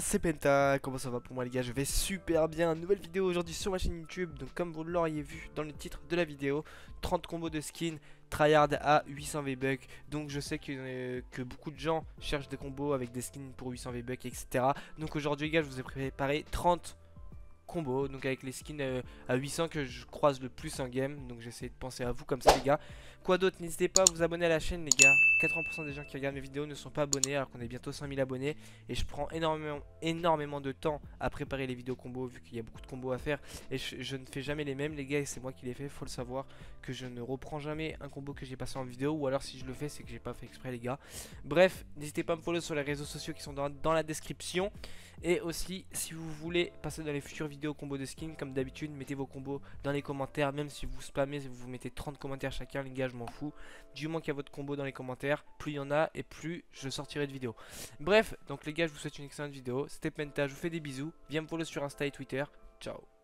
c'est Penta, comment ça va pour moi les gars Je vais super bien, nouvelle vidéo aujourd'hui sur ma chaîne YouTube Donc comme vous l'auriez vu dans le titre de la vidéo 30 combos de skins, tryhard à 800 V-Bucks. Donc je sais que, euh, que beaucoup de gens cherchent des combos avec des skins pour 800 V-Bucks etc Donc aujourd'hui les gars je vous ai préparé 30 combos Donc avec les skins euh, à 800 que je croise le plus en game. Donc j'essaie de penser à vous comme ça les gars. Quoi d'autre N'hésitez pas à vous abonner à la chaîne les gars. 80% des gens qui regardent mes vidéos ne sont pas abonnés alors qu'on est bientôt 5000 abonnés. Et je prends énormément, énormément de temps à préparer les vidéos combos vu qu'il y a beaucoup de combos à faire. Et je, ne fais jamais les mêmes les gars et c'est moi qui les fais, faut le savoir Que je ne reprends jamais un combo que j'ai passé en vidéo Ou alors si je le fais c'est que j'ai pas fait exprès les gars. Bref, n'hésitez pas à me follow sur les réseaux sociaux qui sont dans la description. Et aussi, si vous voulez passer dans les futures vidéos combos de skins, comme d'habitude, mettez vos combos dans les commentaires. Même si vous spammez, vous mettez 30 commentaires chacun, les gars, je m'en fous. Du moment qu'il y a votre combo dans les commentaires, plus il y en a et plus je sortirai de vidéos. Bref, donc les gars, je vous souhaite une excellente vidéo. C'était Penta, je vous fais des bisous. Viens me follow sur Insta et Twitter. Ciao